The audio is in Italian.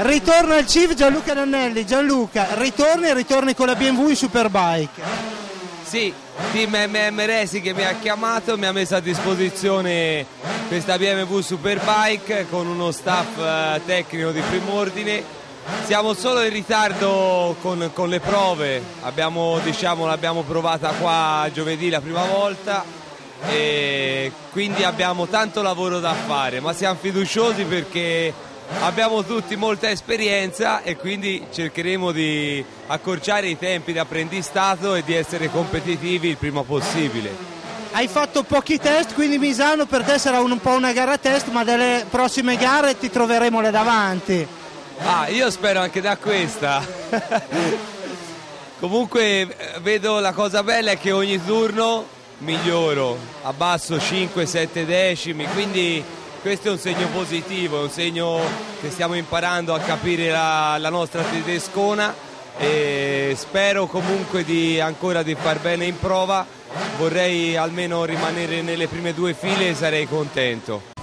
Ritorna il CIV Gianluca Nannelli. Gianluca, ritorni e ritorni con la BMW in Superbike. Sì, team MM Racing che mi ha chiamato, mi ha messo a disposizione questa BMW Superbike con uno staff eh, tecnico di prim'ordine. Siamo solo in ritardo con, con le prove, abbiamo, diciamo, l'abbiamo provata qua giovedì la prima volta e quindi abbiamo tanto lavoro da fare, ma siamo fiduciosi perché abbiamo tutti molta esperienza e quindi cercheremo di accorciare i tempi di apprendistato e di essere competitivi il prima possibile. Hai fatto pochi test, quindi Misano per te sarà un, po' una gara test, ma delle prossime gare ti troveremo là davanti. Ah, io spero anche da questa. Comunque vedo la cosa bella è che ogni turno miglioro, abbasso 5-7 decimi, quindi questo è un segno positivo, è un segno che stiamo imparando a capire la, la nostra tedescona e spero comunque di ancora di far bene in prova, vorrei almeno rimanere nelle prime due file e sarei contento.